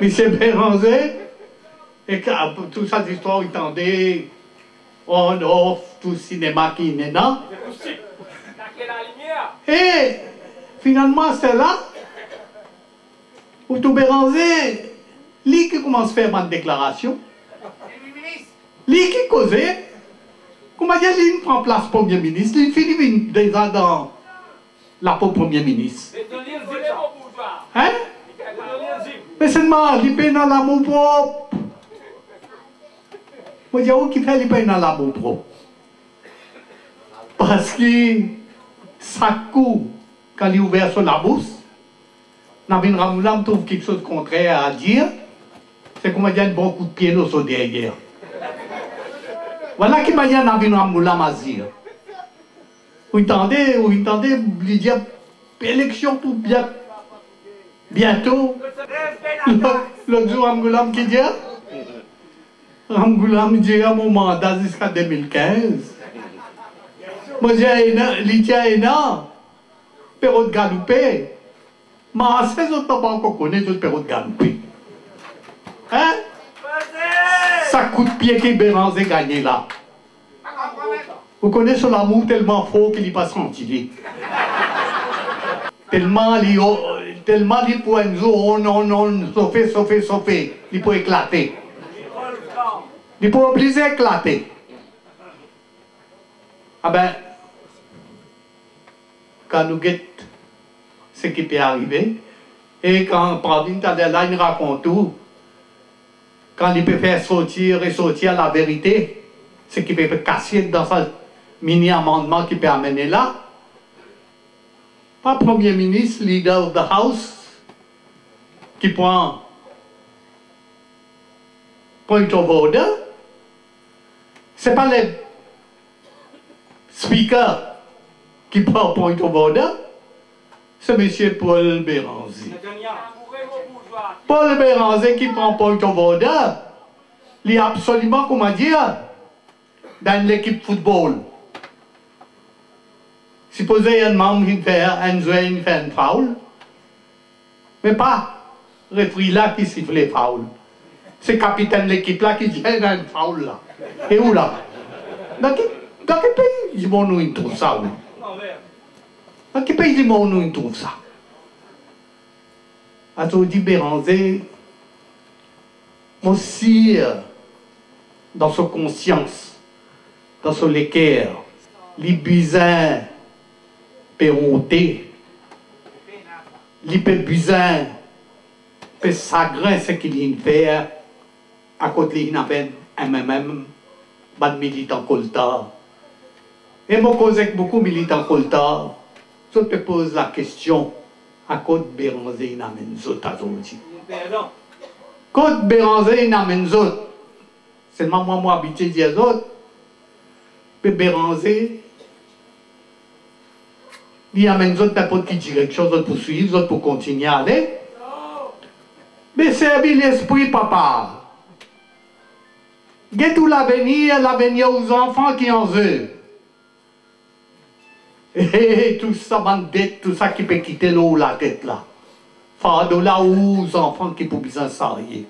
Monsieur Béranger, et ah, toute cette histoire, il tendait on, off, tout cinéma qui n'est là. Et finalement, c'est là où tout Béranger, lui qui commence à faire ma déclaration, lui qui causait, comment dire, lui prend place Premier ministre, lui finit déjà dans la peau Premier ministre. Hein? Il paye dans l'amour propre. Moi, dis, qui fait, paye dans l'amour propre. Parce que ça coûte, quand il ouvert sur la bourse, Navin Ramoulam trouve quelque chose de contraire à dire, c'est comme dire un bon coup de pied dans son derrière. Voilà qui m'a dit Navin Ramoulam à dire. Vous entendez, vous entendez, il dit, élection pour bien, bientôt. Le jour Ramoulam qui dit, Ramoulam dit à mon mandat jusqu'à 2015. Moi, j'ai Lydia Héna, Perrault de Galoupé. Mais ces autres pas qu'on connaît, le Perrault de Galoupé. Hein? Ça coûte pied qui Béranger gagné là. Vous connaissez l'amour tellement fort qu'il n'est pas senti. tellement il tellement il peut nous oh non non sauver sauver sauver il peut éclater il peut obliger à éclater ah ben quand nous guettons ce qui peut arriver et quand Pravin là il raconte tout quand il peut faire sortir et sortir la vérité ce qui peut casser dans sa mini-amendement qui peut amener là. Pas Premier ministre, leader of the House, qui prend point of order. C'est pas le speaker qui prend point of order, c'est M. Paul Béranger. Paul Béranger qui prend point of order, il est absolument, comment dire, dans l'équipe football. Supposez un membre qui fait un joueur fait un foul, mais pas referee là qui siffle les foul. C'est le capitaine de l'équipe là qui dit a un foul là. Et où là? Dans quel, dans quel pays nous trouve ça où Dans quel pays du monde nous trouve ça? À tout dit Béranger, aussi dans sa conscience, dans son équerre, les bizarres, honter, li pe bizin, pe ce qu'il y faire à côté li n'appen MMM, bad militant colta. Et moi, cause avec beaucoup militant colta, je te pose la question, à côté Béranger n'amène zot Béranger n'amène zot. Habité dire zot, il amène autres n'importe quelle direction, autres pour suivre, autres pour continuer à aller. Mais servir l'esprit, papa. Get tout l'avenir, l'avenir aux enfants qui en veulent. Et tout ça, bandette, tout ça qui peut quitter l'eau la tête là. Fardeau là aux enfants qui peuvent s'arrêter.